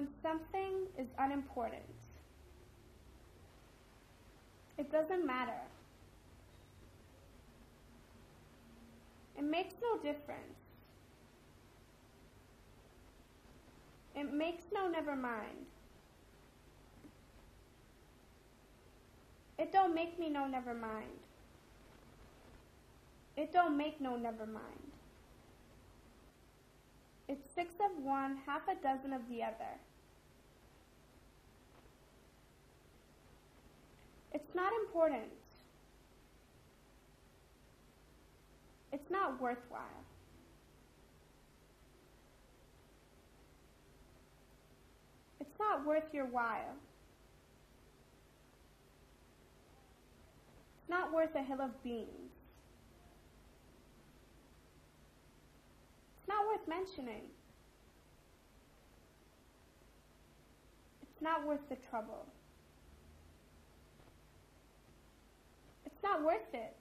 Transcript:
when something is unimportant. It doesn't matter. It makes no difference. It makes no never mind. It don't make me no never mind. It don't make no never mind. It's six of one, half a dozen of the other. It's not important. It's not worthwhile. It's not worth your while. It's not worth a hill of beans. It's not worth mentioning. It's not worth the trouble. It's not worth it.